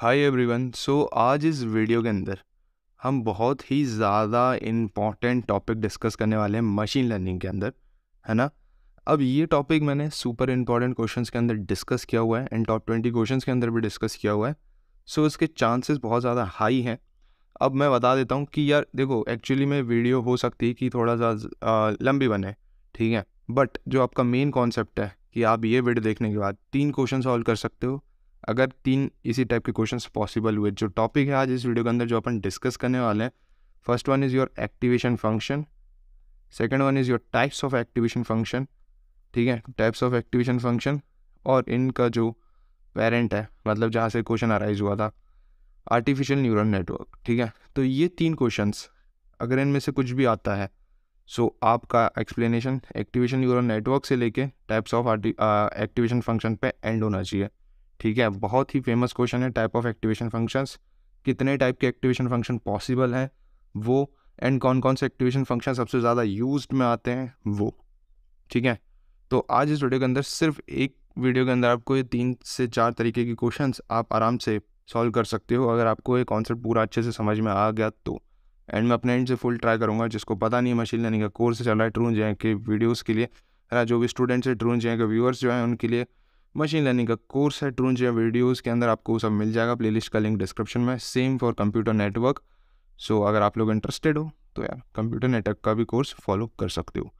Hi everyone so आज इस video के अंदर हम बहुत ही ज़्यादा इंपॉर्टेंट टॉपिक डिस्कस करने वाले हैं मशीन लर्निंग के अंदर है ना? अब ये टॉपिक मैंने सुपर इंपॉर्टेंट क्वेश्चंस के अंदर डिस्कस किया हुआ है एंड टॉप ट्वेंटी क्वेश्चंस के अंदर भी डिस्कस किया हुआ है। सो so, इसके चांसेस बहुत ज़्यादा हाई हैं। अब मैं बता देता हूँ कि यार देखो एक्चुअली में वीडियो हो सकती है कि थोड़ा सा लंबी बने ठीक है? बट जो आपका मेन कॉन्सेप्ट है कि आप ये वीडियो देखने के बाद तीन क्वेश्चन सॉल्व कर सकते हो। अगर तीन इसी टाइप के क्वेश्चंस पॉसिबल हुए जो टॉपिक है आज इस वीडियो के अंदर जो अपन डिस्कस करने वाले हैं first one is your activation function second one is your types of activation function ठीक है? टाइप्स ऑफ़ एक्टिवेशन फ़ंक्शन और इनका जो पेरेंट है मतलब जहाँ से क्वेश्चन अराइज हुआ था आर्टिफिशियल न्यूरल नेटवर्क ठीक है? तो ये तीन क्वेश्चंस अगर इनमें से कुछ भी आता है सो so, आपका एक्सप्लेनेशन एक्टिवेशन न्यूरल नेटवर्क से लेके टाइप्स ऑफ़ एक्टिवेशन फ़ंक्शन पे एंड होना चाहिए। ठीक है? बहुत ही फ़ेमस क्वेश्चन है टाइप ऑफ़ एक्टिवेशन फ़ंक्शंस कितने टाइप के एक्टिवेशन फ़ंक्शन पॉसिबल हैं? वो एंड कौन कौन से एक्टिवेशन फ़ंक्शन सबसे ज़्यादा यूज़ में आते हैं? वो। ठीक है? तो आज इस वीडियो के अंदर सिर्फ़ एक वीडियो के अंदर आपको ये तीन से चार तरीके के क्वेश्चंस आप आराम से सॉल्व कर सकते हो। अगर आपको ये कॉन्सेप्ट पूरा अच्छे से समझ में आ गया तो। एंड मैं अपने एंड से फुल ट्राई करूँगा, जिसको पता नहीं है मशीन लर्निंग का कोर्स चल रहा है ट्रून जे के वीडियोज़ के लिए। है ना जो भी स्टूडेंट्स है ट्रून जे के व्यूअर्स जो हैं, उनके लिए मशीन लर्निंग का कोर्स है ट्रून जे वीडियोज़ के अंदर आपको सब मिल जाएगा। प्लेलिस्ट का लिंक डिस्क्रिप्शन में same for computer network. So अगर आप लोग इंटरेस्टेड हो तो यार कंप्यूटर नेटवर्क का भी कोर्स फॉलो कर सकते हो।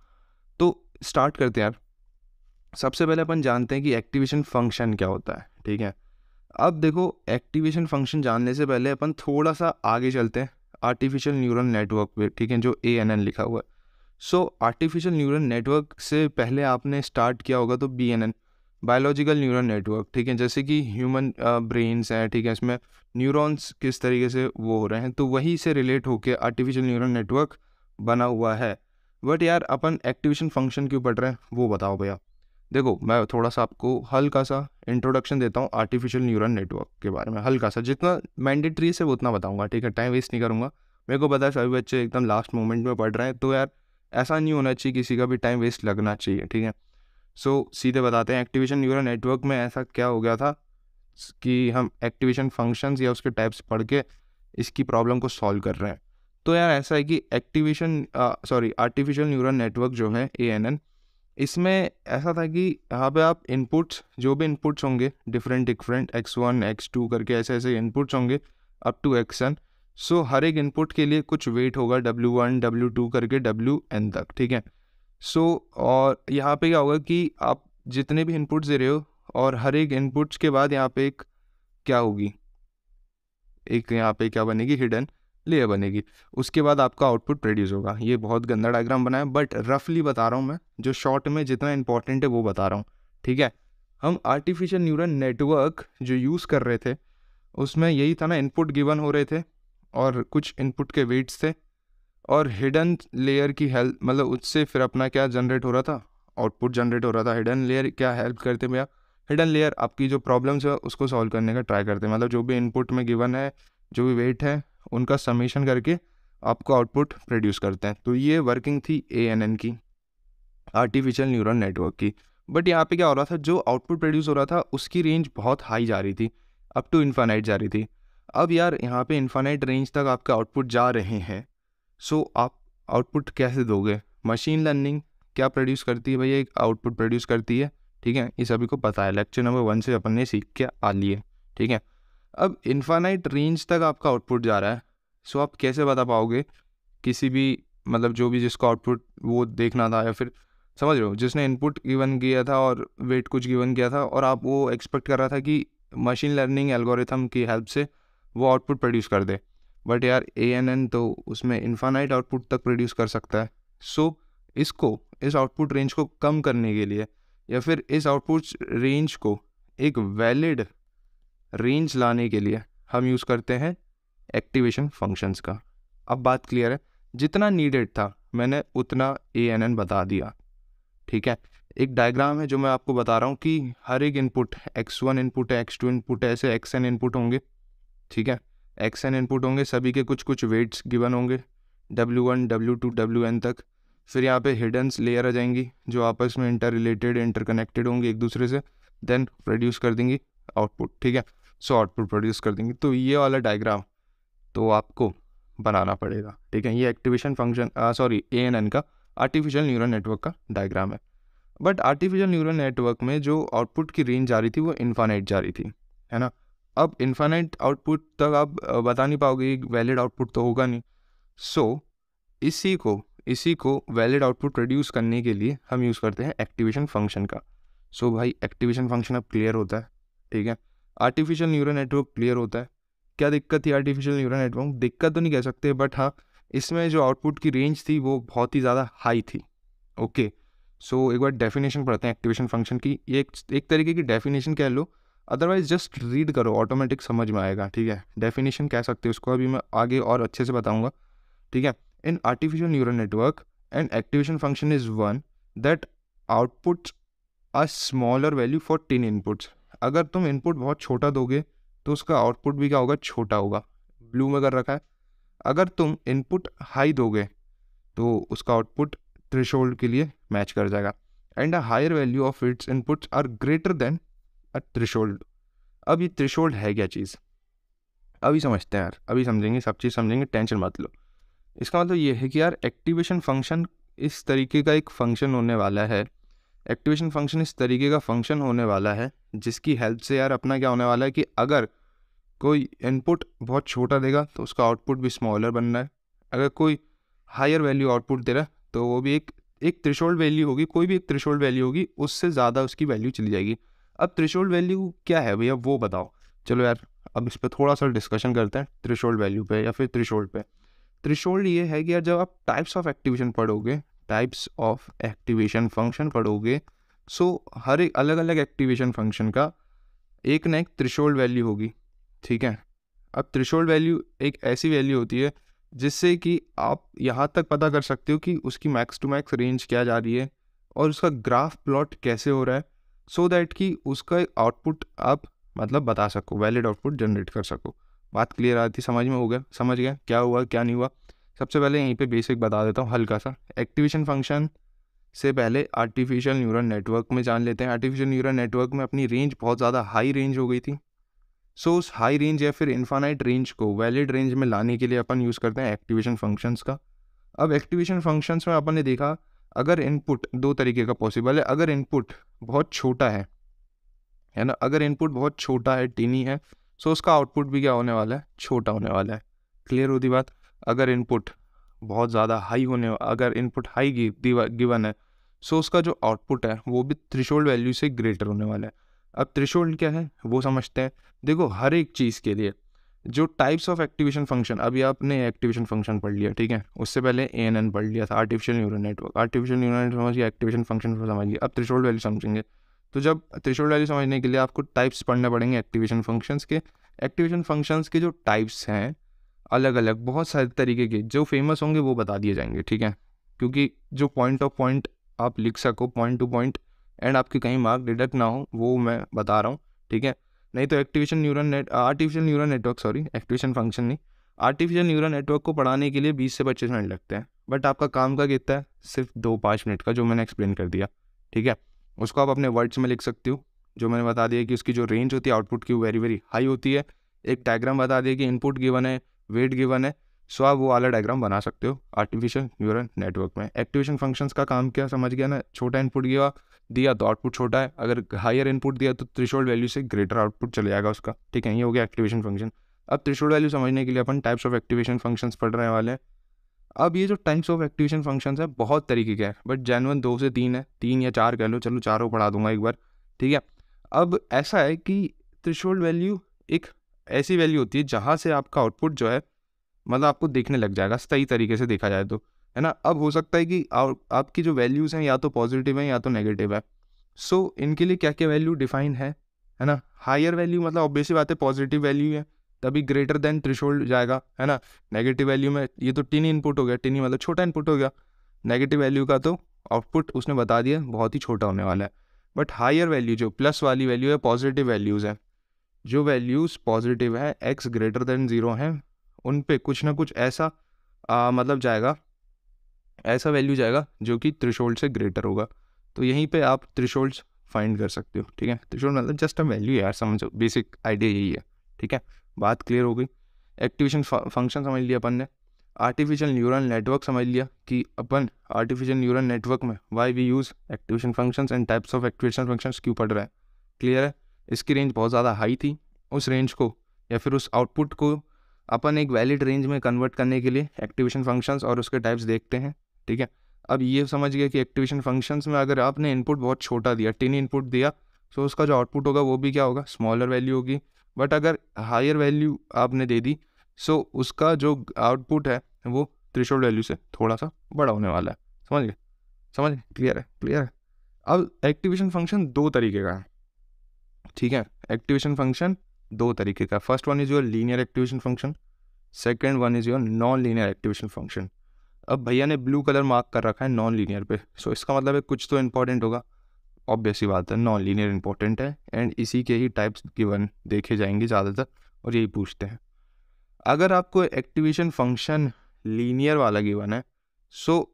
तो स्टार्ट करते हैं यार सबसे पहले अपन जानते हैं कि एक्टिवेशन फ़ंक्शन क्या होता है, ठीक है? अब देखो, एक्टिवेशन फ़ंक्शन जानने से पहले अपन थोड़ा सा आगे चलते हैं। आर्टिफिशियल न्यूरल नेटवर्क पे, ठीक है, जो ए एन एन लिखा हुआ है। सो आर्टिफिशियल न्यूरल नेटवर्क से पहले आपने स्टार्ट किया होगा तो B N N biological neural network ठीक है? जैसे कि ह्यूमन ब्रेन्स हैं, ठीक है? इसमें न्यूरॉन्स किस तरीके से वो हो रहे हैं तो वही से रिलेट होकर आर्टिफिशियल न्यूरल नेटवर्क बना हुआ है। बट यार, अपन एक्टिवेशन फ़ंक्शन क्यों पढ़ रहे हैं, वो बताओ भैया। देखो, मैं थोड़ा सा आपको हल्का सा इंट्रोडक्शन देता हूँ आर्टिफिशियल न्यूरल नेटवर्क के बारे में हल्का सा जितना मैंडेटरी वो उतना बताऊँगा, ठीक है? टाइम वेस्ट नहीं करूँगा। मेरे को पता है, सभी बच्चे एकदम लास्ट मोमेंट में पढ़ रहे हैं तो यार, ऐसा नहीं होना चाहिए, किसी का भी टाइम वेस्ट लगना चाहिए, ठीक है? सो सीधे बताते हैं एक्टिवेशन न्यूरल नेटवर्क में ऐसा क्या हो गया था? कि हम एक्टिवेशन फ़ंक्शंस या उसके टाइप्स पढ़ के इसकी प्रॉब्लम को सॉल्व कर रहे हैं। तो यार, ऐसा है कि activation sorry artificial neural network जो है ए एन एन इसमें ऐसा था कि यहाँ पे आप इनपुट्स जो भी इनपुट्स होंगे different different X one X two करके ऐसे ऐसे इनपुट्स होंगे up to X N so हर एक इनपुट के लिए कुछ वेट होगा डब्ल्यू वन डब्ल्यू टू करके डब्ल्यू एन तक, ठीक है? सो so, और यहाँ पे क्या होगा कि आप जितने भी इनपुट्स दे रहे हो और हर एक इनपुट्स के बाद यहाँ पे एक क्या होगी? एक यहाँ पे क्या बनेगी? हिडन लेयर बनेगी। उसके बाद आपका आउटपुट प्रोड्यूस होगा। ये बहुत गंदा डायग्राम बना है बट रफली बता रहा हूँ मैं। जो शॉर्ट में जितना इंपॉर्टेंट है वो बता रहा हूँ। ठीक है? हम आर्टिफिशियल न्यूरल नेटवर्क जो यूज़ कर रहे थे उसमें यही था ना इनपुट गिवन हो रहे थे और कुछ इनपुट के वेट्स थे। और हिडन लेयर की हेल्प मतलब उससे फिर अपना क्या जनरेट हो रहा था? आउटपुट जनरेट हो रहा था। हिडन लेयर क्या हेल्प करते भैया? हिडन लेयर आपकी जो प्रॉब्लम्स है, उसको सॉल्व करने का ट्राई करते हैं। मतलब जो भी इनपुट में गिवन है, जो भी वेट है, उनका समीशन करके आपको आउटपुट प्रोड्यूस करते हैं। तो ये वर्किंग थी ए एन एन की आर्टिफिशियल न्यूरल नेटवर्क की। बट यहाँ पे क्या हो रहा था? जो आउटपुट प्रोड्यूस हो रहा था, उसकी रेंज बहुत हाई जा रही थी अप टू इन्फानाइट जा रही थी। अब यार यहाँ पे इन्फानाइट रेंज तक आपके आउटपुट जा रहे हैं। सो so, आप आउटपुट कैसे दोगे? मशीन लर्निंग क्या प्रोड्यूस करती है भैया? एक आउटपुट प्रोड्यूस करती है ठीक है? ये सभी को पता है। लेक्चर नंबर वन से अपन ने सीख के आ लिए ठीक है? अब इन्फानाइट रेंज तक आपका आउटपुट जा रहा है। सो आप कैसे बता पाओगे? किसी भी मतलब जो भी जिसको आउटपुट वो देखना था या फिर समझ रहे हो? जिसने इनपुट गिवन किया था और वेट कुछ गिवन किया था और आप वो एक्सपेक्ट कर रहा था कि मशीन लर्निंग एल्गोरिथम की हेल्प से वो आउटपुट प्रोड्यूस कर दे। बट यार ए एन एन तो उसमें इन्फानाइट आउटपुट तक प्रोड्यूस कर सकता है। सो so, इसको इस आउटपुट रेंज को कम करने के लिए या फिर इस आउटपुट रेंज को एक वैलिड रेंज लाने के लिए हम यूज़ करते हैं एक्टिवेशन फ़ंक्शंस का। अब बात क्लियर है। जितना नीडेड था मैंने उतना ए एन एन बता दिया। ठीक है? एक डायग्राम है जो मैं आपको बता रहा हूँ कि हर एक इनपुट एक्स वन इनपुट है एक्स टू इनपुट है ऐसे एक्स एन इनपुट होंगे। ठीक है? एक्स एन इनपुट होंगे, सभी के कुछ कुछ वेट्स गिवन होंगे W one W two W N तक। फिर यहाँ पे हिडन्स लेयर आ जाएँगी, जो आपस में इंटर रिलेटेड इंटरकनेक्टेड होंगी एक दूसरे से। देन प्रोड्यूस कर देंगी आउटपुट ठीक है? सो आउटपुट प्रोड्यूस कर देंगी। तो ये वाला डायग्राम तो आपको बनाना पड़ेगा, ठीक है? ये activation function sorry A N N का आर्टिफिशियल न्यूरल नेटवर्क का डायग्राम है। बट आर्टिफिशियल न्यूरल नेटवर्क में जो आउटपुट की रेंज जा रही थी, वो इन्फानाइट जा रही थी, है ना? अब इन्फानाइट आउटपुट तक आप बता नहीं पाओगे वैलिड आउटपुट तो होगा नहीं। सो so, इसी को इसी को वैलिड आउटपुट प्रोड्यूस करने के लिए हम यूज़ करते हैं एक्टिवेशन फ़ंक्शन का। सो so, भाई एक्टिवेशन फ़ंक्शन अब क्लियर होता है ठीक है? आर्टिफिशियल न्यूरल नेटवर्क क्लियर होता है। क्या दिक्कत थी आर्टिफिशियल न्यूरल नेटवर्क दिक्कत तो नहीं कह सकते बट हाँ इसमें जो आउटपुट की रेंज थी वो बहुत ही ज़्यादा हाई थी ओके okay. सो so, एक बार डेफिनेशन पढ़ते हैं एक्टिवेशन फ़ंक्शन की। ये एक, एक तरीके की डेफिनेशन कह लो अदरवाइज़ जस्ट रीड करो ऑटोमेटिक समझ में आएगा, ठीक है? डेफिनेशन कह सकते हो उसको, अभी मैं आगे और अच्छे से बताऊँगा, ठीक है? In artificial neural network and activation function is one that output a smaller value for ten inputs अगर तुम इनपुट बहुत छोटा दोगे तो उसका आउटपुट भी क्या होगा? छोटा होगा। ब्लू में कर रखा है। अगर तुम इनपुट हाई दोगे तो उसका आउटपुट थ्रेशोल्ड के लिए मैच कर जाएगा। And a higher value of its inputs are greater than a threshold अब ये थ्रेशोल्ड है क्या चीज़? अभी समझते हैं यार, अभी समझेंगे, सब चीज़ समझेंगे, टेंशन मत लो। इसका मतलब ये है कि यार एक्टिवेशन फ़ंक्शन इस तरीके का एक फ़ंक्शन होने वाला है। एक्टिवेशन फ़ंक्शन इस तरीके का फ़ंक्शन होने वाला है, जिसकी हेल्प से यार अपना क्या होने वाला है कि अगर कोई इनपुट बहुत छोटा देगा तो उसका आउटपुट भी स्मॉलर बनना है। अगर कोई हायर वैल्यू आउटपुट दे रहा है तो वो भी एक एक त्रिशोल्ड वैल्यू होगी, कोई भी एक त्रिशोल्ड वैल्यू होगी, उससे ज़्यादा उसकी वैल्यू चली जाएगी। अब त्रिशोल्ड वैल्यू क्या है भैया? वो बताओ। चलो यार, अब इस पर थोड़ा सा डिस्कशन करते हैं त्रिशोल्ड वैल्यू पे या फिर त्रिशोल्ड पे। त्रिशोल्ड ये है कि यार जब आप टाइप्स ऑफ़ एक्टिवेशन पढ़ोगे टाइप्स ऑफ़ एक्टिवेशन फ़ंक्शन पढ़ोगे सो हर एक अलग अलग एक्टिवेशन फ़ंक्शन का एक ना एक त्रिशोल्ड वैल्यू होगी, ठीक है? अब त्रिशोल्ड वैल्यू एक ऐसी वैल्यू होती है, जिससे कि आप यहाँ तक पता कर सकते हो कि उसकी मैक्स टू मैक्स रेंज क्या जा रही है और उसका ग्राफ प्लॉट कैसे हो रहा है। सो दैट कि उसका आउटपुट आप मतलब बता सको वैलिड आउटपुट जनरेट कर सको। बात क्लियर आ थी, समझ में हो गया? समझ गया? क्या हुआ, क्या नहीं हुआ? सबसे पहले यहीं पे बेसिक बता देता हूँ, हल्का सा। एक्टिवेशन फ़ंक्शन से पहले आर्टिफिशियल न्यूरल नेटवर्क में जान लेते हैं। आर्टिफिशियल न्यूरल नेटवर्क में अपनी रेंज बहुत ज़्यादा हाई रेंज हो गई थी। सो उस हाई रेंज या फिर इन्फानाइट रेंज को वैलिड रेंज में लाने के लिए अपन यूज़ करते हैं एक्टिवेशन फ़ंक्शंस का। अब एक्टिवेशन फ़ंक्शंस में अपन ने देखा अगर इनपुट दो तरीके का पॉसिबल है। अगर इनपुट बहुत छोटा है है ना? अगर इनपुट बहुत छोटा है टीनी है सो उसका आउटपुट भी क्या होने वाला है? छोटा होने वाला है। क्लियर होती बात? अगर इनपुट बहुत ज़्यादा हाई होने अगर इनपुट हाई गिवन है सो उसका जो आउटपुट है, वो भी थ्रिशोल्ड वैल्यू से ग्रेटर होने वाला है। अब थ्रिशोल्ड क्या है? वो समझते हैं। देखो, हर एक चीज़ के लिए जो टाइप्स ऑफ़ एक्टिवेशन फ़ंक्शन अभी आपने एक्टिवेशन फ़ंक्शन पढ़ लिया, ठीक है? उससे पहले ए एन एन पढ़ लिया था artificial neural network artificial neural network समझिए एक्टिवेशन फ़ंक्शन समझिए। अब थ्रिशोल्ड वैल्यू समझेंगे। तो जब थ्रिशोल्ड वैल्यू समझने के लिए आपको टाइप्स पढ़ने पड़ेंगे एक्टिवेशन फ़ंक्शंस के। एक्टिवेशन फ़ंक्शंस के जो टाइप्स हैं अलग अलग बहुत सारे तरीके के, जो फ़ेमस होंगे वो बता दिए जाएँगे, ठीक है? क्योंकि जो पॉइंट ऑफ़ पॉइंट आप लिख सको पॉइंट टू पॉइंट एंड आपके कहीं मार्क डिडक्ट ना हो, वो मैं बता रहा हूँ, ठीक है? नहीं तो activation neural net artificial neural network sorry activation function नहीं। आर्टिफिशियल न्यूरल नेटवर्क को पढ़ाने के लिए बीस से पच्चीस मिनट लगते हैं बट आपका काम का कितना है? सिर्फ़ दो पाँच मिनट का, जो मैंने एक्सप्लेन कर दिया, ठीक है? उसको आप अपने वर्ड्स में लिख सकती हो, जो मैंने बता दिया कि उसकी जो रेंज होती है आउटपुट की वेरी वेरी हाई होती है। एक डायग्राम बता दिया कि इनपुट गिवन है वेट गिवन है सो आप वो वाला डायग्राम बना सकते हो आर्टिफिशियल न्यूरल नेटवर्क में। एक्टिवेशन फ़ंक्शंस का काम क्या, समझ गया ना? छोटा इनपुट दिया दिया तो आउटपुट छोटा है। अगर हायर इनपुट दिया तो थ्रिशोल्ड वैल्यू से ग्रेटर आउटपुट चले जाएगा उसका। ठीक है, ये हो गया एक्टिवेशन फ़ंक्शन अब थ्रिशोल्ड वैल्यू समझने के लिए अपन टाइप्स ऑफ़ एक्टिवेशन फ़ंक्शंस पढ़ रहे वाले। हैं अब ये जो टाइप्स ऑफ़ एक्टिवेशन फ़ंक्शंस है, बहुत तरीके के हैं बट जैनवन दो से तीन है। तीन या चार कह लो, चलो चारों पढ़ा दूँगा एक बार। ठीक है, अब ऐसा है कि थ्रिशोल्ड वैल्यू एक ऐसी वैल्यू होती है जहाँ से आपका आउटपुट जो है मतलब आपको देखने लग जाएगा सही तरीके से देखा जाए तो है ना? अब हो सकता है कि आ, आपकी जो वैल्यूज़ हैं या तो पॉजिटिव हैं या तो नेगेटिव है। सो so, इनके लिए क्या क्या वैल्यू डिफाइन है है ना? हायर वैल्यू मतलब ऑब्वियसली बात है पॉजिटिव वैल्यू है तभी ग्रेटर देन थ्रिशोल्ड जाएगा है ना? नेगेटिव वैल्यू में ये तो टिनी इनपुट हो गया टिनी मतलब छोटा इनपुट हो गया। नेगेटिव वैल्यू का तो आउटपुट उसने बता दिया बहुत ही छोटा होने वाला है। बट हायर वैल्यू जो प्लस वाली वैल्यू है पॉजिटिव वैल्यूज़ है। जो वैल्यूज़ पॉजिटिव है एक्स ग्रेटर देन ज़ीरो हैं उन पे कुछ ना कुछ ऐसा आ, मतलब जाएगा ऐसा वैल्यू जाएगा जो कि त्रिशोल्ड से ग्रेटर होगा। तो यहीं पे आप त्रिशोल्ड फाइंड कर सकते हो ठीक है? त्रिशोल्ड मतलब जस्ट अ वैल्यू यार समझो बेसिक आइडिया यही है ठीक है? बात क्लियर हो गई। एक्टिवेशन फ़ंक्शन समझ लिया अपन ने। आर्टिफिशियल न्यूरल नेटवर्क समझ लिया कि अपन आर्टिफिशियल न्यूरल नेटवर्क में why we use activation functions and types of activation functions क्यों पढ़ रहे हैं? क्लियर है? इसकी रेंज बहुत ज़्यादा हाई थी उस रेंज को या फिर उस आउटपुट को अपन एक वैलिड रेंज में कन्वर्ट करने के लिए एक्टिवेशन फ़ंक्शंस और उसके टाइप्स देखते हैं, ठीक है? अब ये समझ गया कि एक्टिवेशन फ़ंक्शंस में अगर आपने इनपुट बहुत छोटा दिया टिन इनपुट दिया तो उसका जो आउटपुट होगा वो भी क्या होगा? स्मॉलर वैल्यू होगी। बट अगर हायर वैल्यू आपने दे दी सो उसका जो आउटपुट है, वो थ्रेशोल्ड वैल्यू से थोड़ा सा बड़ा होने वाला है। समझ गए? समझ गए? क्लियर है? क्लियर है? अब एक्टिवेशन फ़ंक्शन दो तरीके का है, ठीक है? एक्टिवेशन फ़ंक्शन दो तरीके का। First one is your linear activation function second one is your non linear activation function अब भैया ने ब्लू कलर मार्क कर रखा है नॉन लीनियर पे सो so, इसका मतलब है कुछ तो इम्पोर्टेंट होगा। ऑब्वियस ही बात है नॉन लीनियर इंपॉर्टेंट है एंड इसी के ही टाइप्स गिवन देखे जाएँगे ज़्यादातर और यही पूछते हैं। अगर आपको एक्टिवेशन फ़ंक्शन लीनियर वाला गिवन है सो so,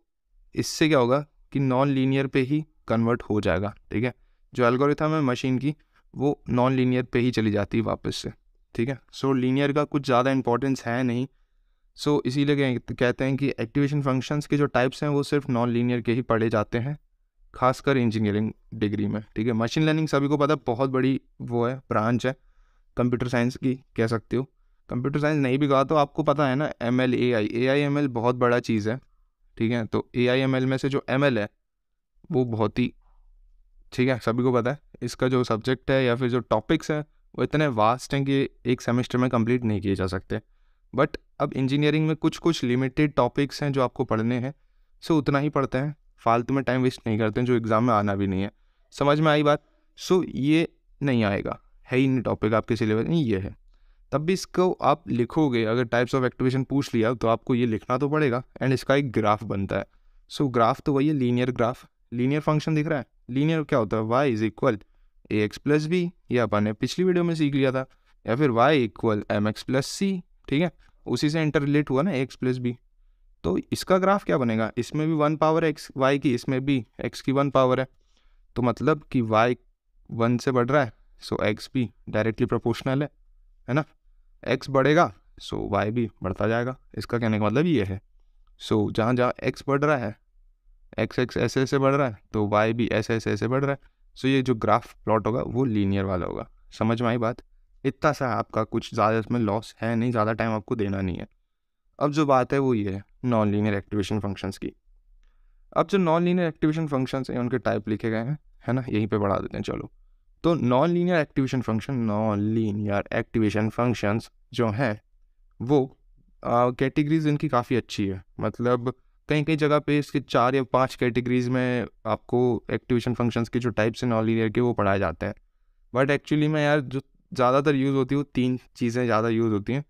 इससे क्या होगा कि नॉन लीनियर पे ही कन्वर्ट हो जाएगा ठीक है? जो एल्गोरिथम है मशीन की वो नॉन लीनियर पे ही चली जाती है वापस से ठीक है? सो लीनियर का कुछ ज़्यादा इंपॉर्टेंस है नहीं। सो so, इसीलिए कहते हैं कि एक्टिवेशन फ़ंक्शंस के जो टाइप्स हैं वो सिर्फ़ नॉन लीनियर के ही पढ़े जाते हैं खासकर इंजीनियरिंग डिग्री में ठीक है? मशीन लर्निंग सभी को पता बहुत बड़ी वो है ब्रांच है कंप्यूटर साइंस की कह सकते हो। कंप्यूटर साइंस नहीं भी कहा तो आपको पता है ना M L A I A I M L बहुत बड़ा चीज़ है ठीक है? तो ए आई एम एल में से जो एम एल है वो बहुत ही ठीक है सभी को पता है इसका जो सब्जेक्ट है या फिर जो टॉपिक्स हैं वो इतने वास्ट हैं कि एक सेमेस्टर में कंप्लीट नहीं किए जा सकते। बट अब इंजीनियरिंग में कुछ कुछ लिमिटेड टॉपिक्स हैं जो आपको पढ़ने हैं सो उतना ही पढ़ते हैं फालतू में टाइम वेस्ट नहीं करते हैं जो एग्ज़ाम में आना भी नहीं है। समझ में आई बात? सो ये नहीं आएगा है ही नहीं टॉपिक आपके सिलेबस नहीं ये है। तब भी इसको आप लिखोगे अगर टाइप्स ऑफ़ एक्टिवेशन पूछ लिया तो आपको ये लिखना तो पड़ेगा एंड इसका एक ग्राफ बनता है। सो so, ग्राफ तो वही है लीनियर ग्राफ लीनियर फ़ंक्शन दिख रहा है? लीनियर क्या होता है? Y is equal A X plus B ये अपन ने पिछली वीडियो में सीख लिया था। या फिर Y equal M X plus C ठीक है? उसी से इंटर रिलेट हुआ ना एक्स प्लस बी तो इसका ग्राफ क्या बनेगा? इसमें भी वन पावर है एक्स वाई की। इसमें भी एक्स की वन पावर है। तो मतलब कि वाई वन से बढ़ रहा है सो एक्स भी डायरेक्टली प्रोपोर्शनल है है ना? एक्स बढ़ेगा सो वाई भी बढ़ता जाएगा। इसका कहने का मतलब ये है। सो जहाँ जहाँ एक्स बढ़ रहा है एक्स एक्स ऐसे ऐसे बढ़ रहा है तो वाई भी ऐसे ऐसे ऐसे बढ़ रहा है। सो ये जो ग्राफ प्लॉट होगा, वो लीनियर वाला होगा। समझ में आई बात? इतना सा आपका कुछ ज़्यादा इसमें लॉस है नहीं, ज़्यादा टाइम आपको देना नहीं है। अब जो बात है, वो ये है नॉन लीनियर एक्टिवेशन फ़ंक्शंस की। अब जो नॉन लीनियर एक्टिवेशन फ़ंक्शंस हैं, उनके टाइप लिखे गए हैं, है ना? यहीं पे बढ़ा देते हैं, चलो। तो non linear activation function non linear activation functions जो हैं, वो कैटेगरीज इनकी काफ़ी अच्छी है। मतलब कहीं कहीं जगह पे इसके चार या पाँच कैटेगरीज में आपको एक्टिवेशन फ़ंक्शंस के जो टाइप्स हैं नॉन लीनियर के, वो पढ़ाए जाते हैं। बट एक्चुअली में यार जो ज़्यादातर यूज़ होती है, वो तीन चीज़ें ज़्यादा यूज़ होती हैं।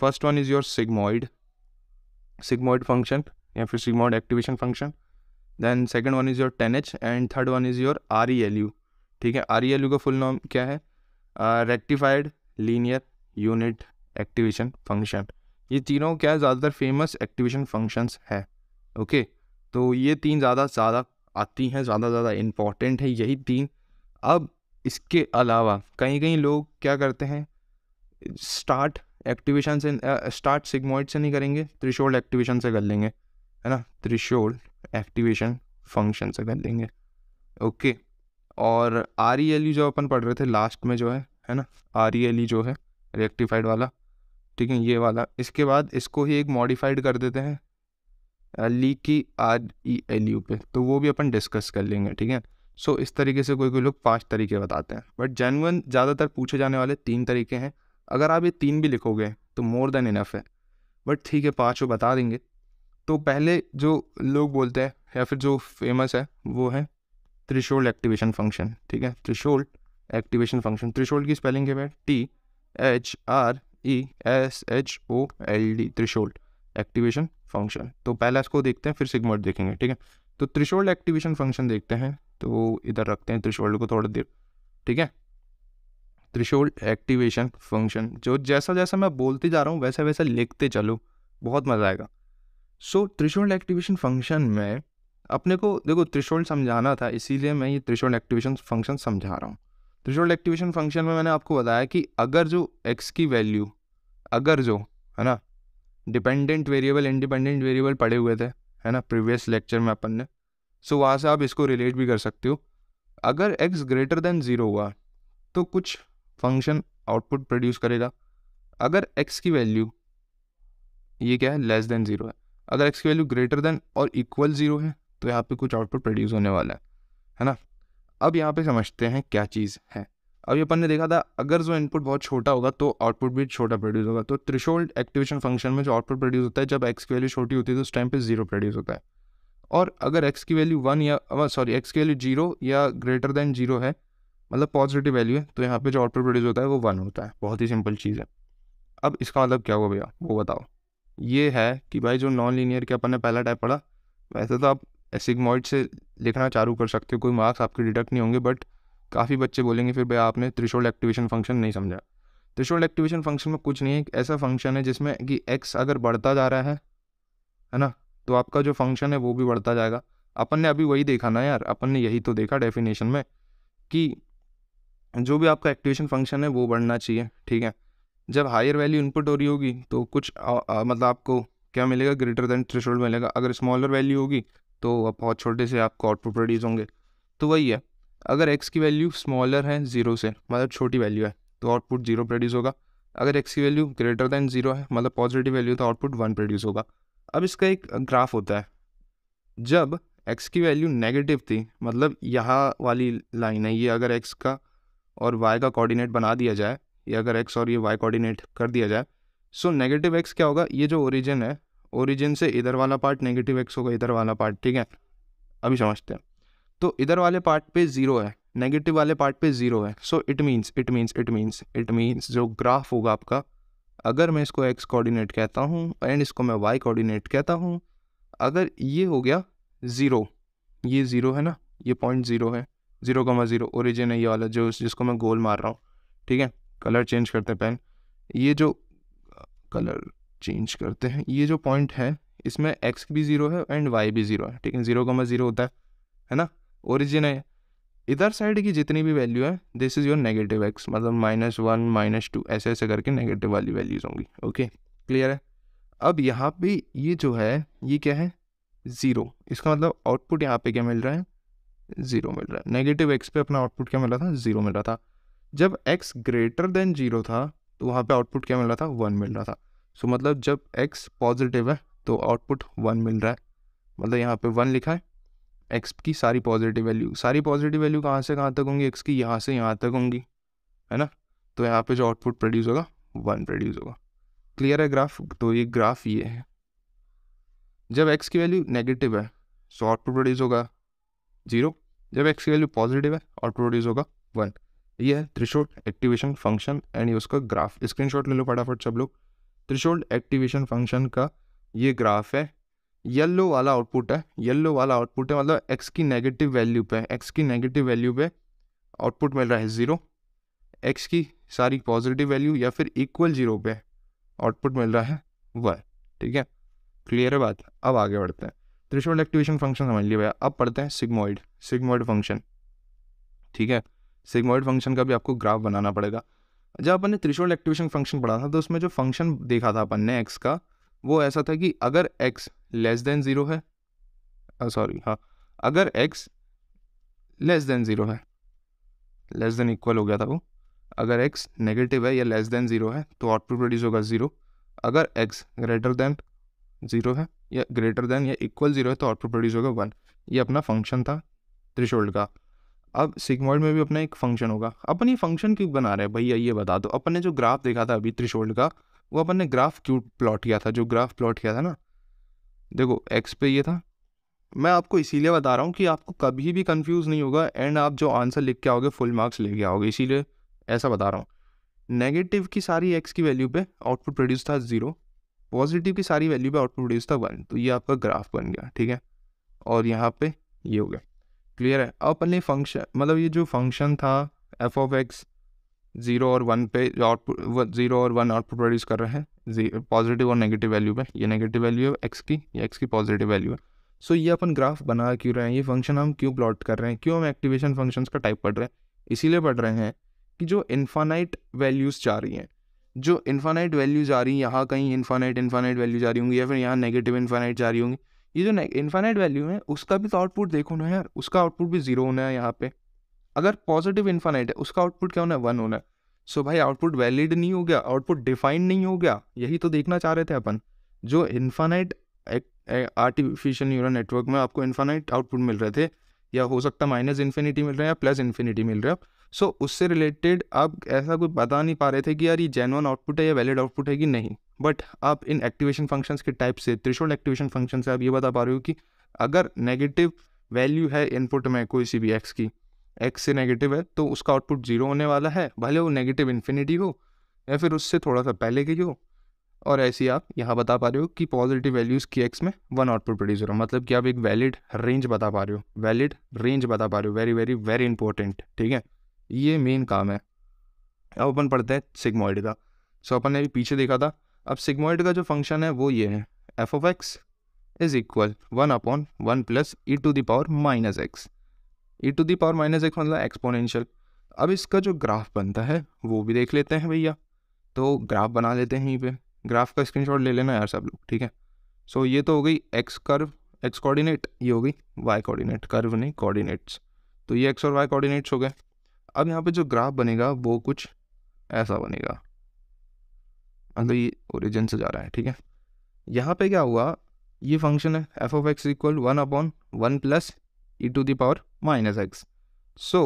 First one is your sigmoid sigmoid function या फिर sigmoid activation function then second one is your ten H and third one is your R E L U ठीक है? आर ई एल यू का full नाम क्या है? Rectified linear unit activation function ये तीनों क्या ज़्यादातर फ़ेमस एक्टिवेशन फ़ंक्शंस है। ओके? तो ये तीन ज़्यादा ज़्यादा आती हैं, ज़्यादा ज़्यादा इंपॉर्टेंट है यही तीन। अब इसके अलावा कहीं कहीं लोग क्या करते हैं? स्टार्ट एक्टिवेशन से स्टार्ट सिग्मोइड से नहीं करेंगे त्रिशोल्ड एक्टिवेशन से कर लेंगे, है ना? त्रिशोल्ड एक्टिवेशन फ़ंक्शन से कर लेंगे, ओके? और आर ई एल ई जो अपन पढ़ रहे थे लास्ट में जो है है ना? आर ई ई जो है रेक्टिफाइड वाला, ठीक है? ये वाला। इसके बाद इसको ही एक मॉडिफाइड कर देते हैं ली की आर ई एल यू पे तो वो भी अपन डिस्कस कर लेंगे, ठीक है? सो इस तरीके से कोई कोई लोग पाँच तरीके बताते हैं बट जेनवन ज़्यादातर पूछे जाने वाले तीन तरीके हैं। अगर आप ये तीन भी लिखोगे तो मोर देन इनफ है। बट ठीक है, पाँचों बता देंगे। तो पहले जो लोग बोलते हैं, या फिर जो फ़ेमस है, वो है त्रिशोल्ड एक्टिवेशन फ़ंक्शन ठीक है? त्रिशोल्ड एक्टिवेशन फ़ंक्शन त्रिशोल्ड की स्पेलिंग है? T H R E S H O L D threshold activation function. तो पहला इसको देखते हैं, फिर सिग्मोड देखेंगे, ठीक है? तो त्रिशोल्ड एक्टिवेशन फ़ंक्शन देखते हैं तो इधर रखते हैं त्रिशोल्ड को थोड़ा देर, ठीक है? त्रिशोल्ड एक्टिवेशन फ़ंक्शन, जो जैसा जैसा मैं बोलते जा रहा हूँ, वैसा वैसा लिखते चलो, बहुत मज़ा आएगा। सो त्रिशोल्ड एक्टिवेशन फ़ंक्शन में अपने को, देखो त्रिशोल्ड समझाना था, इसीलिए मैं ये त्रिशोल्ड एक्टिवेशन फ़ंक्शन समझा रहा हूँ। त्रिशोल्ड एक्टिवेशन फ़ंक्शन में मैंने आपको बताया कि अगर जो एक्स की वैल्यू, अगर जो, है ना डिपेंडेंट वेरिएबल इंडिपेंडेंट वेरिएबल पढ़े हुए थे, है ना प्रीवियस लेक्चर में अपन ने। सो वहाँ से आप इसको रिलेट भी कर सकते हो। अगर एक्स ग्रेटर देन ज़ीरो हुआ तो कुछ फ़ंक्शन आउटपुट प्रोड्यूस करेगा। अगर एक्स की वैल्यू ये क्या है लेस देन ज़ीरो है। अगर एक्स की वैल्यू ग्रेटर देन और इक्वल ज़ीरो है तो यहाँ पे कुछ आउटपुट प्रोड्यूस होने वाला है है ना। अब यहाँ पे समझते हैं क्या चीज़ है। अभी अपन ने देखा था, अगर जो इनपुट बहुत छोटा होगा तो आउटपुट भी छोटा प्रोड्यूस होगा। तो त्रिशोल्ड एक्टिवेशन फ़ंक्शन में जो आउटपुट प्रोड्यूस होता है, जब एक्स की वैल्यू छोटी होती है तो उस टाइम पे ज़ीरो प्रोड्यूस होता है। और अगर एक्स की वैल्यू वन या सॉरी एक्स की वैल्यू ज़ीरो या ग्रेटर देन ज़ीरो है मतलब पॉजिटिव वैल्यू है तो यहाँ पे जो आउटपुट प्रोड्यूस होता है, वो वन होता है। बहुत ही सिंपल चीज़ है। अब इसका मतलब क्या हुआ भैया? वो बताओ। ये है कि भाई जो नॉन लीनियर के अपन ने पहला टाइप पढ़ा, वैसे तो आप सिग्मॉइड से लिखना चालू कर सकते हो, कोई मार्क्स आपके डिडक्ट नहीं होंगे बट काफ़ी बच्चे बोलेंगे फिर भाई आपने त्रिशोल्ड एक्टिवेशन फ़ंक्शन नहीं समझा। त्रिशोल्ड एक्टिवेशन फ़ंक्शन में कुछ नहीं है एक ऐसा फ़ंक्शन है जिसमें कि एक्स अगर बढ़ता जा रहा है है ना तो आपका जो फ़ंक्शन है वो भी बढ़ता जाएगा। अपन ने अभी वही देखा ना यार अपन ने यही तो देखा डेफिनेशन में कि जो भी आपका एक्टिवेशन फ़ंक्शन है वो बढ़ना चाहिए ठीक है? जब हायर वैल्यू इनपुट हो रही होगी तो कुछ आ, आ, मतलब आपको क्या मिलेगा? ग्रेटर देन थ्रेशोल्ड मिलेगा। अगर स्मॉलर वैल्यू होगी तो बहुत छोटे से आपको आउटपुट प्रोड्यूस होंगे। तो वही है अगर एक्स की वैल्यू स्मॉलर है ज़ीरो से मतलब छोटी वैल्यू है तो आउटपुट ज़ीरो प्रोड्यूस होगा। अगर एक्स की वैल्यू ग्रेटर देन ज़ीरो है मतलब पॉजिटिव वैल्यू तो आउटपुट वन प्रोड्यूस होगा। अब इसका एक ग्राफ होता है। जब एक्स की वैल्यू नेगेटिव थी मतलब यहाँ वाली लाइन है, ये अगर एक्स का और वाई का कोऑर्डिनेट बना दिया जाए, या अगर एक्स और ये वाई कोऑर्डिनेट कर दिया जाए सो नेगेटिव एक्स क्या होगा? ये जो ओरिजिन है ओरिजिन से इधर वाला पार्ट नेगेटिव एक्स होगा, इधर वाला पार्ट ठीक है? अभी समझते हैं। तो इधर वाले पार्ट पे ज़ीरो है नेगेटिव वाले पार्ट पे ज़ीरो है। So it means it means it means it means जो ग्राफ होगा आपका, अगर मैं इसको एक्स कोऑर्डिनेट कहता हूँ एंड इसको मैं वाई कोऑर्डिनेट कहता हूँ, अगर ये हो गया ज़ीरो ये ज़ीरो है ना, ये पॉइंट ज़ीरो है ज़ीरो कमा ज़ीरो ओरिजिन है ये वाला जो, जिसको मैं गोल मार रहा हूँ, ठीक है? कलर चेंज करते हैं पेन ये जो कलर चेंज करते हैं, ये जो पॉइंट है, इसमें एक्स भी ज़ीरो है एंड वाई भी ज़ीरो है, ठीक है? ज़ीरो कमा ज़ीरो होता है है ना? ओरिजिन है। इधर साइड की जितनी भी वैल्यू है this is your negative X मतलब माइनस वन माइनस टू ऐसे ऐसे करके नेगेटिव वाली वैल्यूज़ होंगी। ओके क्लियर है? अब यहाँ पे ये जो है ये क्या है? ज़ीरो इसका मतलब आउटपुट यहाँ पे क्या मिल रहा है? ज़ीरो मिल रहा है। नेगेटिव एक्स पे अपना आउटपुट क्या मिल रहा था? ज़ीरो मिल रहा था। जब एक्स ग्रेटर देन ज़ीरो था तो वहाँ पे आउटपुट क्या मिल रहा था? वन मिल रहा था। सो so, मतलब जब एक्स पॉजिटिव है तो आउटपुट वन मिल रहा है। मतलब यहाँ पे वन लिखा है। एक्स की सारी पॉजिटिव वैल्यू, सारी पॉजिटिव वैल्यू कहाँ से कहाँ तक होंगी? एक्स की यहाँ से यहाँ तक होंगी, है ना? तो यहाँ पे जो आउटपुट प्रोड्यूस होगा वन प्रोड्यूस होगा। क्लियर है ग्राफ तो ये ग्राफ ये है। जब एक्स की वैल्यू नेगेटिव है सो आउटपुट प्रोड्यूस होगा ज़ीरो जब एक्स की वैल्यू पॉजिटिव है आउटपुट प्रोड्यूस होगा वन ये है त्रिशोल्ड एक्टिवेशन फ़ंक्शन एंड ये उसका ग्राफ स्क्रीनशॉट ले लो फटाफट सब लोग। त्रिशोल्ड एक्टिवेशन फ़ंक्शन का ये ग्राफ है। येल्लो वाला आउटपुट है येल्लो वाला आउटपुट है मतलब एक्स की नेगेटिव वैल्यू पे एक्स की नेगेटिव वैल्यू पे आउटपुट मिल रहा है ज़ीरो एक्स की सारी पॉजिटिव वैल्यू या फिर इक्वल ज़ीरो पे आउटपुट मिल रहा है वन ठीक है? क्लियर है बात? अब आगे बढ़ते हैं। त्रिशोल्ड एक्टिवेशन फ़ंक्शन समझ लिया भैया। अब पढ़ते हैं सिग्मोइड सिग्मोइड फ़ंक्शन ठीक है? सिग्मोइड फ़ंक्शन का भी आपको ग्राफ बनाना पड़ेगा। जब अपन ने त्रिशोल्ड एक्टिवेशन फ़ंक्शन पढ़ा था तो उसमें जो फ़ंक्शन देखा था अपन ने एक्स का, वो ऐसा था कि अगर एक्स लेस देन ज़ीरो है? सॉरी हाँ। अगर एक्स लेस देन ज़ीरो है लेस देन इक्वल हो गया था वो, अगर एक्स नेगेटिव है या लेस देन ज़ीरो है तो आउटपुट प्रोड्यूस होगा ज़ीरो अगर एक्स ग्रेटर देन ज़ीरो है या ग्रेटर देन या इक्वल ज़ीरो है तो आउटपुट प्रोड्यूस होगा वन ये अपना फ़ंक्शन था थ्रिशोल्ड का। अब सिग्मोइड में भी अपना एक फ़ंक्शन होगा। अपन ये फ़ंक्शन क्यों बना रहे हैं? भैया, ये बता दो। अपन ने जो ग्राफ देखा था अभी थ्रिशोल्ड का, वो अपन ने ग्राफ क्यों प्लॉट किया था। जो ग्राफ प्लॉट किया था ना देखो एक्स पे ये था। मैं आपको इसीलिए बता रहा हूँ कि आपको कभी भी कंफ्यूज नहीं होगा एंड आप जो आंसर लिख के आओगे फुल मार्क्स लेके आओगे। इसीलिए ऐसा बता रहा हूँ। नेगेटिव की सारी एक्स की वैल्यू पे आउटपुट प्रोड्यूस था ज़ीरो पॉजिटिव की सारी वैल्यू पे आउटपुट प्रोड्यूस था वन तो ये आपका ग्राफ बन गया, ठीक है? और यहाँ पे ये हो गया। क्लियर है? अब अपने फ़ंक्शन मतलब ये जो फ़ंक्शन था एफ़ ऑफ़ एक्स ज़ीरो और वन पे आउटपुट ज़ीरो और वन आउटपुट प्रोड्यूस कर रहे हैं। पॉजिटिव और नेगेटिव वैल्यू पे ये नेगेटिव वैल्यू है एक्स की या एक्स की पॉजिटिव वैल्यू है। सो so, ये अपन ग्राफ बना क्यों रहे हैं? ये फ़ंक्शन हम क्यों प्लॉट कर रहे हैं? क्यों हम एक्टिवेशन फ़ंक्शंस का टाइप पढ़ रहे हैं? इसीलिए पढ़ रहे हैं कि जो इन्फानाइट वैल्यूज़ जा रही हैं जो इन्फानाइट वैल्यूज़ आ रही हैं यहाँ कहीं इन्फानाइट इन्फानाइट वैल्यू जा रही होंगी या फिर यहाँ नेगेटिव इन्फानाइट जा रही होंगी। ये जो इन्फानाइट वैल्यू है उसका भी तो आउटपुट देखो ना यार उसका आउटपुट भी ज़ीरो होना है यहाँ पे। अगर पॉजिटिव इन्फानाइट है उसका आउटपुट क्या होना है? वन होना है। सो भाई आउटपुट वैलिड नहीं हो गया आउटपुट डिफाइंड नहीं हो गया यही तो देखना चाह रहे थे अपन। जो इन्फानाइट आर्टिफिशियल न्यूरल नेटवर्क में आपको इन्फानाइट आउटपुट मिल रहे थे या हो सकता है माइनस इन्फिनिटी मिल रहा है या प्लस इन्फिनिटी मिल रहे हैं। सो so, उससे रिलेटेड आप ऐसा कोई बता नहीं पा रहे थे कि यार ये जेनवन आउटपुट है या वैलिड आउटपुट है कि नहीं। बट आप इन एक्टिवेशन फ़ंक्शंस के टाइप से त्रिशोल्ड एक्टिवेशन फ़ंक्शन से आप ये बता पा रहे हो कि अगर नेगेटिव वैल्यू है इनपुट में कोई सी भी एक्स की एक्स से नेगेटिव है तो उसका आउटपुट ज़ीरो होने वाला है, भले वो नेगेटिव इन्फिनिटी हो, या फिर उससे थोड़ा सा पहले की हो। और ऐसे आप यहाँ बता पा रहे हो कि पॉजिटिव वैल्यूज़ की एक्स में वन आउटपुट प्रोड्यूस हो रहा है मतलब कि आप एक वैलिड रेंज बता पा रहे हो वैलिड रेंज बता पा रहे हो वेरी वेरी वेरी इंपॉर्टेंट ठीक है? ये मेन काम है। अब अपन पढ़ते हैं सिग्मोइड का। सो अपन ने अभी पीछे देखा था। अब सिग्मोइड का जो फ़ंक्शन है, वो ये है F of X is equal one upon one plus E to the power minus X E to the power minus X मतलब एक्सपोनेंशियल अब इसका जो ग्राफ बनता है, वो भी देख लेते हैं भैया। तो ग्राफ बना लेते हैं यहीं पे। ग्राफ का स्क्रीनशॉट ले लेना यार सब लोग, ठीक है? सो ये तो हो गई एक्स कर्व एक्स कोऑर्डिनेट ये हो गई वाई कोऑर्डिनेट कर्व नहीं कोऑर्डिनेट्स तो ये एक्स और वाई कोऑर्डिनेट्स हो गए। अब यहाँ पे जो ग्राफ बनेगा, वो कुछ ऐसा बनेगा। मतलब ये ओरिजिन से जा रहा है, ठीक है? यहाँ पे क्या हुआ? ये फ़ंक्शन है F of X equal one upon one plus E to the power minus X so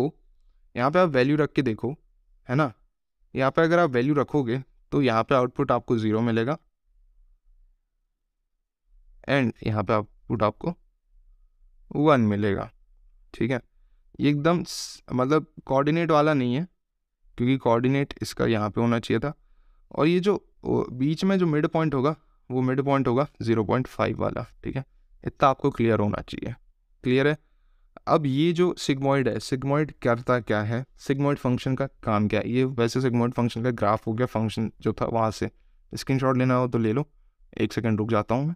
यहाँ पे आप वैल्यू रख के देखो, है ना? यहाँ पे अगर आप वैल्यू रखोगे तो यहाँ पे आउटपुट आपको ज़ीरो मिलेगा। एंड यहाँ पे आउटपुट आपको वन मिलेगा, ठीक है? ये एकदम मतलब कोऑर्डिनेट वाला नहीं है, क्योंकि कोऑर्डिनेट इसका यहाँ पे होना चाहिए था। और ये जो बीच में जो मिड पॉइंट होगा, वो मिड पॉइंट होगा ज़ीरो पॉइंट फाइव वाला, ठीक है? इतना आपको क्लियर होना चाहिए। क्लियर है? अब ये जो सिग्मोइड है सिग्मोइड करता क्या है? सिग्मोइड फ़ंक्शन का काम क्या है? ये वैसे सिग्मोइड फ़ंक्शन का ग्राफ हो गया फ़ंक्शन जो था वहाँ से। स्क्रीन लेना हो तो ले लो। एक सेकेंड रुक जाता हूँ मैं।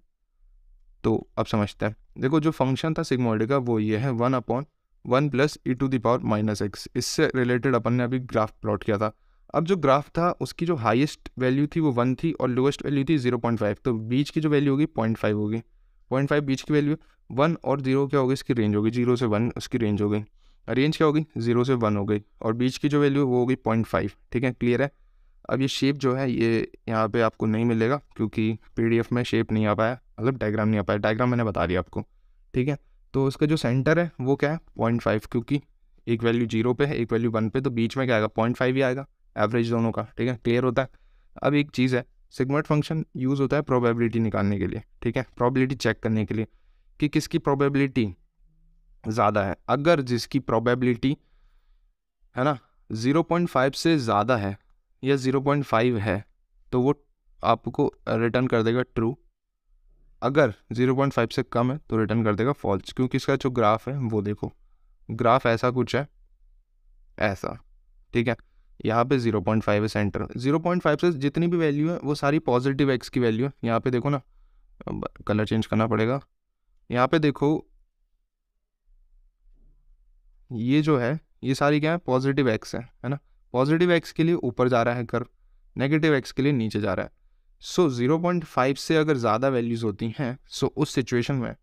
तो अब समझते हैं। देखो, जो फ़ंक्शन था सिग्मोइड का, वो ये है one upon one plus E to the power minus X इससे रिलेटेड अपन ने अभी ग्राफ प्लॉट किया था। अब जो ग्राफ था, उसकी जो हाईएस्ट वैल्यू थी वो वन थी और लोएस्ट वैल्यू थी ज़ीरो पॉइंट फाइव तो बीच की जो वैल्यू होगी पॉइंट फाइव होगी। पॉइंट फाइव बीच की वैल्यू, वन और ज़ीरो क्या होगी इसकी रेंज होगी ज़ीरो से वन उसकी रेंज हो गई। रेंज क्या होगी ज़ीरो से वन हो गई। और बीच की जो वैल्यू, वो होगी पॉइंट फाइव। ठीक है? क्लियर है? अब ये शेप जो है, ये यहाँ पे आपको नहीं मिलेगा, क्योंकि पीडीएफ में शेप नहीं आ पाया मतलब डायग्राम नहीं आ पाया। डायग्राम मैंने बता दिया आपको। ठीक है? तो उसका जो सेंटर है, वो क्या है? पॉइंट फाइव, क्योंकि एक वैल्यू ज़ीरो पे है, एक वैल्यू वन पे तो बीच में क्या आएगा? पॉइंट फाइव ही आएगा एवरेज दोनों का। ठीक है? क्लियर होता है? अब एक चीज़ है सिग्मेट फ़ंक्शन यूज़ होता है प्रोबेबिलिटी निकालने के लिए, ठीक है? प्रोबेबिलिटी चेक करने के लिए कि किसकी प्रोबेबिलिटी ज़्यादा है। अगर जिसकी प्रोबेबिलिटी है ना ज़ीरो पॉइंट फाइव से ज़्यादा है या ज़ीरो पॉइंट फाइव है तो वो आपको रिटर्न कर देगा ट्रू अगर ज़ीरो पॉइंट फाइव से कम है तो रिटर्न कर देगा फॉल्स क्योंकि इसका जो ग्राफ है, वो देखो। ग्राफ ऐसा कुछ है, ऐसा, ठीक है? यहाँ पे ज़ीरो पॉइंट फाइव है सेंटर ज़ीरो पॉइंट फाइव से जितनी भी वैल्यू है, वो सारी पॉजिटिव एक्स की वैल्यू है। यहाँ पे देखो ना कलर चेंज करना पड़ेगा। यहाँ पे देखो, ये जो है, ये सारी क्या है पॉजिटिव एक्स है है ना? पॉजिटिव एक्स के लिए ऊपर जा रहा है कर नेगेटिव एक्स के लिए नीचे जा रहा है। सो ज़ीरो पॉइंट फाइव से अगर ज़्यादा वैल्यूज़ होती हैं सो so उस सिचुएशन में,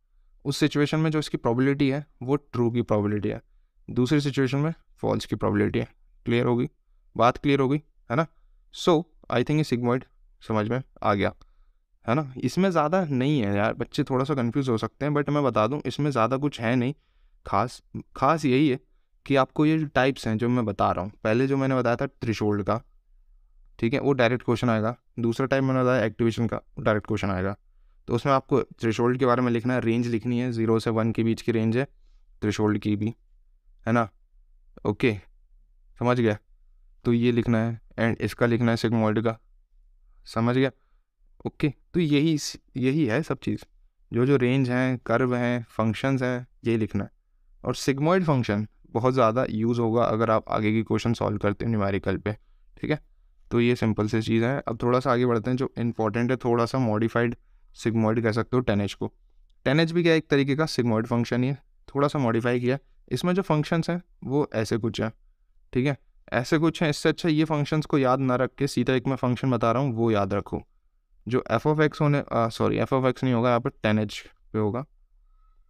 उस सिचुएशन में जो इसकी प्रॉबिलिटी है, वो ट्रू की प्रॉबिलिटी है। दूसरी सिचुएशन में फॉल्स की प्रॉबिलिटी है। क्लियर होगी? बात क्लियर हो गई, है ना? सो आई थिंक ये सिग्मोइड समझ में आ गया, है ना? इसमें ज़्यादा नहीं है यार, बच्चे थोड़ा सा कंफ्यूज हो सकते हैं बट मैं बता दूँ, इसमें ज़्यादा कुछ है नहीं। खास खास यही है कि आपको ये जो टाइप्स हैं जो मैं बता रहा हूँ। पहले जो मैंने बताया था त्रिशोल्ड का, ठीक है? वो डायरेक्ट क्वेश्चन आएगा। दूसरा टाइप मैंने बताया एक्टिवेशन का डायरेक्ट क्वेश्चन आएगा। तो उसमें आपको त्रिशोल्ड के बारे में लिखना है रेंज लिखनी है ज़ीरो से वन के बीच की रेंज है त्रिशोल्ड की भी, है ना? ओके समझ गया? तो ये लिखना है एंड इसका लिखना है सिग्मोइड का। समझ गया? ओके तो यही यही है सब चीज़। जो जो रेंज हैं कर्व हैं फ़ंक्शंस हैं ये लिखना है। और सिग्मोइड फ़ंक्शन बहुत ज़्यादा यूज़ होगा अगर आप आगे की क्वेश्चन सॉल्व करते हैं न्यूमेरिकल पे, ठीक है? तो ये सिंपल सी चीज़ है। अब थोड़ा सा आगे बढ़ते हैं, जो इंपॉर्टेंट है थोड़ा सा मॉडिफाइड सिग्मोइड कह सकते हो टेन को। टेन भी क्या एक तरीके का सिग्मोइड फ़ंक्शन ही है। थोड़ा सा मॉडिफाई किया। इसमें जो फ़ंक्शंस हैं, वो ऐसे कुछ हैं, ठीक है? ऐसे कुछ हैं, इससे अच्छा ये फ़ंक्शंस को याद ना रख के सीधा एक मैं फ़ंक्शन बता रहा हूँ, वो याद रखो। जो एफ़ ऑफ़ एक्स होने सॉरी एफ़ ऑफ़ एक्स नहीं होगा, यहाँ पर टेन एच पे होगा।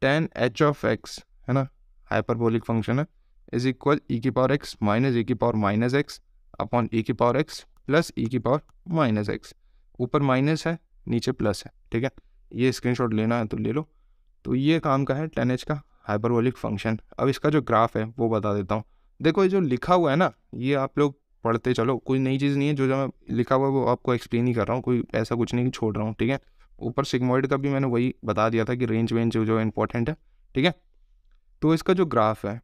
टेन एच ऑफ़ एक्स है ना? हाइपरबोलिक फ़ंक्शन है। इज़ इक्वल ई की पावर एक्स माइनस ई की power minus X upon E की पावर एक्स प्लस ई की पावर माइनस एक्स ऊपर माइनस है, नीचे प्लस है, ठीक है? ये स्क्रीनशॉट लेना है तो ले लो। तो ये काम का है टेन एच का हाइपरबोलिक फ़ंक्शन अब इसका जो ग्राफ है, वो बता देता हूँ। देखो, ये जो लिखा हुआ है ना, ये आप लोग पढ़ते चलो। कोई नई चीज़ नहीं है, जो जो मैं लिखा हुआ है, वो आपको एक्सप्लेन ही कर रहा हूँ। कोई ऐसा कुछ नहीं छोड़ रहा हूँ, ठीक है? ऊपर सिग्मोइड का भी मैंने वही बता दिया था कि रेंज वेंज जो जो इंपॉर्टेंट है, ठीक है? तो इसका जो ग्राफ है,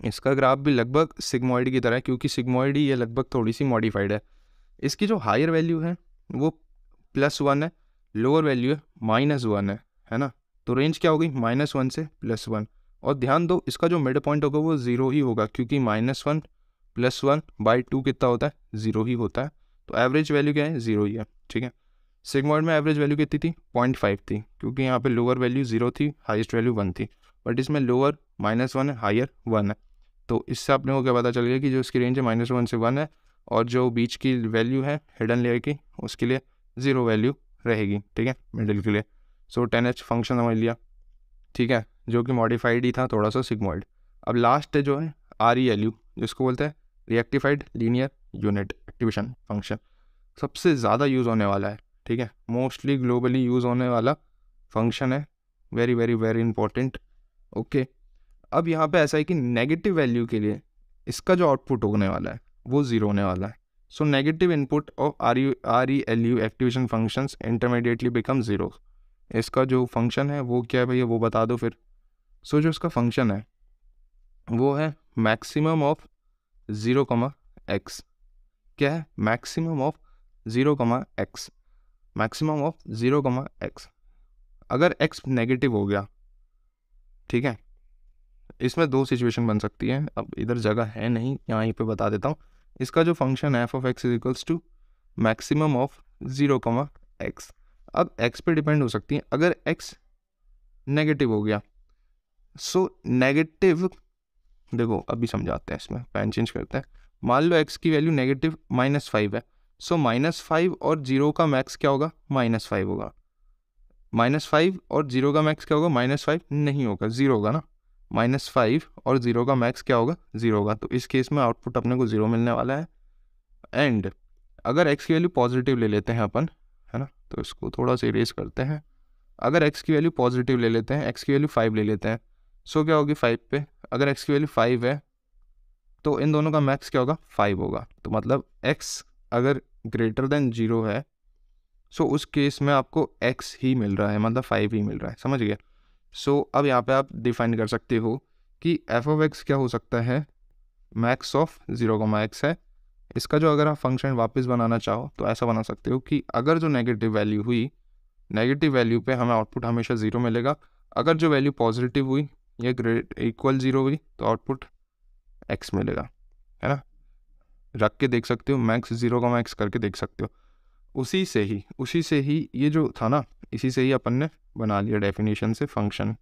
इसका ग्राफ भी लगभग सिग्मोइड की तरह है, क्योंकि सिग्मोइड ही ये लगभग थोड़ी सी मॉडिफाइड है। इसकी जो हायर वैल्यू है, वो प्लस वन है लोअर वैल्यू है माइनस वन है है ना? तो रेंज क्या होगी माइनस वन से प्लस वन और ध्यान दो, इसका जो मिड पॉइंट होगा वो ज़ीरो ही होगा, क्योंकि minus one plus one by two कितना होता है? ज़ीरो ही होता है। तो एवरेज वैल्यू क्या है? ज़ीरो ही है, ठीक है? सिग्मॉइड में एवरेज वैल्यू कितनी थी? पॉइंट फाइव थी, क्योंकि यहाँ पे लोअर वैल्यू ज़ीरो थी हाईएस्ट वैल्यू वन थी। बट इसमें लोअर माइनस वन है हायर वन है। तो इससे अपने को क्या पता चल गया कि जो इसकी रेंज है माइनस वन से वन है, और जो बीच की वैल्यू है हिडन लेयर की, उसके लिए ज़ीरो वैल्यू रहेगी, ठीक है? मिडिल के लिए। सो टेन एच फ़ंक्शन समझ लिया, ठीक है? जो कि मॉडिफाइड ही था, थोड़ा सा सिग्मॉइड अब लास्ट जो है आर ई एल यू जिसको बोलते हैं rectified linear unit activation function सबसे ज़्यादा यूज़ होने वाला है, ठीक है? मोस्टली ग्लोबली यूज़ होने वाला फ़ंक्शन है। Very very very important okay अब यहाँ पे ऐसा है कि नेगेटिव वैल्यू के लिए इसका जो आउटपुट होने वाला है, वो ज़ीरो होने वाला है। So negative input of R U R E L U activation functions intermediately become zero इसका जो फ़ंक्शन है, वो क्या है भैया? वो बता दो फिर। सो so, जो इसका फ़ंक्शन है वो है maximum of zero comma X क्या है? Maximum of zero comma X maximum of zero comma X अगर एक्स नेगेटिव हो गया ठीक है? इसमें दो सिचुएशन बन सकती है। अब इधर जगह है नहीं यहाँ यहीं पे बता देता हूँ। इसका जो फ़ंक्शन है F of X is equals to maximum of zero comma X अब एक्स पे डिपेंड हो सकती है। अगर एक्स नेगेटिव हो गया सो नेगेटिव देखो, अभी समझाते हैं इसमें पेन चेंज करते हैं। मान लो एक्स की वैल्यू नेगेटिव माइनस फाइव है। सो माइनस फाइव और ज़ीरो का मैक्स क्या होगा? माइनस फाइव होगा। माइनस फाइव और ज़ीरो का मैक्स क्या होगा? माइनस फाइव नहीं होगा ज़ीरो होगा ना? माइनस फाइव और ज़ीरो का मैक्स क्या होगा? ज़ीरो होगा। तो इस केस में आउटपुट अपने को ज़ीरो मिलने वाला है। एंड अगर एक्स की वैल्यू पॉजिटिव ले लेते हैं अपन, है ना? तो इसको थोड़ा सा इरेज करते हैं। अगर एक्स की वैल्यू पॉजिटिव ले लेते हैं एक्स की वैल्यू फाइव ले लेते हैं सो क्या होगी फाइव पे? अगर एक्स की वैल्यू फाइव है तो इन दोनों का मैक्स क्या होगा? फाइव होगा। तो मतलब एक्स अगर ग्रेटर देन ज़ीरो है सो उस केस में आपको एक्स ही मिल रहा है मतलब फाइव ही मिल रहा है। समझ गया? सो अब यहाँ पे आप डिफाइन कर सकते हो कि एफ़ ऑफ़ एक्स क्या हो सकता है? मैक्स ऑफ़ ज़ीरो का एक्स है। इसका जो अगर आप फ़ंक्शन वापस बनाना चाहो तो ऐसा बना सकते हो कि अगर जो नेगेटिव वैल्यू हुई नेगेटिव वैल्यू पे हमें आउटपुट हमेशा ज़ीरो मिलेगा। अगर जो वैल्यू पॉजिटिव हुई या ग्रेट इक्वल ज़ीरो हुई तो आउटपुट एक्स मिलेगा, है ना? रख के देख सकते हो मैक्स ज़ीरो का मैक्स करके देख सकते हो। उसी से ही, उसी से ही ये जो था ना, इसी से ही अपन ने बना लिया डेफिनेशन से फ़ंक्शन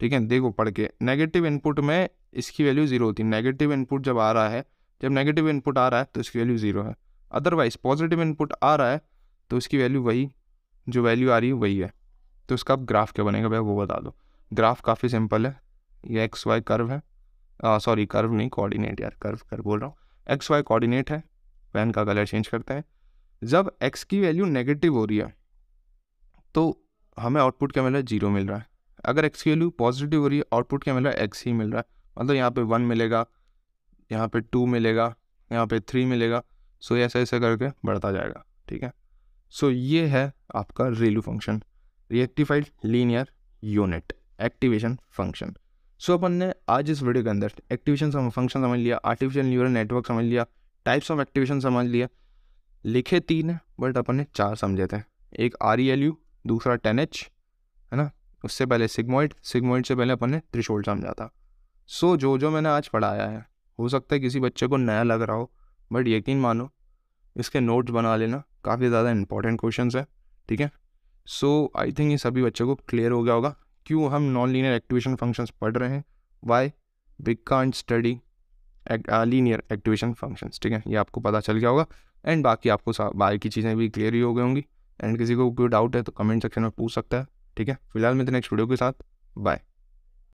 ठीक है? देखो, पढ़ के नेगेटिव इनपुट में इसकी वैल्यू ज़ीरो होती है। नेगेटिव इनपुट जब आ रहा है, जब नेगेटिव इनपुट आ रहा है तो इसकी वैल्यू ज़ीरो है। अदरवाइज़ पॉजिटिव इनपुट आ रहा है तो इसकी वैल्यू वही, जो वैल्यू आ रही है, वही है। तो इसका अब ग्राफ क्या बनेगा भाई वो बता दो। ग्राफ काफ़ी सिंपल है। ये एक्स वाई कर्व है। सॉरी कर्व नहीं कोऑर्डिनेट यार कर्व कर बोल रहा हूँ। एक्स वाई कोऑर्डिनेट है पेन का कलर चेंज करते हैं। जब एक्स की वैल्यू नेगेटिव हो रही है तो हमें आउटपुट क्या मिल रहा है? ज़ीरो मिल रहा है। अगर एक्स की वैल्यू पॉजिटिव हो रही है आउटपुट क्या मिल रहा है? एक्स ही मिल रहा है। मतलब यहाँ पे वन मिलेगा, यहाँ पे टू मिलेगा, यहाँ पे थ्री मिलेगा। सो ऐसे ऐसे करके बढ़ता जाएगा, ठीक है? सो ये है आपका ReLU function rectified linear unit activation function so so, अपन ने आज इस वीडियो के अंदर एक्टिवेशन फ़ंक्शन समझ लिया आर्टिफिशियल न्यूरल नेटवर्क समझ लिया टाइप्स ऑफ़ एक्टिवेशन समझ लिया। लिखे तीन है बट अपन ने चार समझे थे। एक आर ई एल यू दूसरा टेन एच है ना? उससे पहले सिग्मोइड सिग्मोइड से पहले अपन ने त्रिशोल समझा था। सो so, जो जो मैंने आज पढ़ाया है हो सकता है किसी बच्चे को नया लग रहा हो बट यकीन मानो इसके नोट्स बना लेना काफ़ी ज़्यादा इंपॉर्टेंट क्वेश्चन है ठीक है? सो आई थिंक ये सभी बच्चों को क्लियर हो गया होगा। क्यों हम नॉन लीनियर एक्टिवेशन फ़ंक्शंस पढ़ रहे हैं? Why we can't study linear activation functions ठीक है? ये आपको पता चल गया होगा। एंड बाकी आपको बाकी चीज़ें भी क्लियर ही हो गई होंगी। एंड किसी को कोई डाउट है तो कमेंट सेक्शन में पूछ सकता है, ठीक है? फ़िलहाल मिलते नेक्स्ट वीडियो के साथ। बाय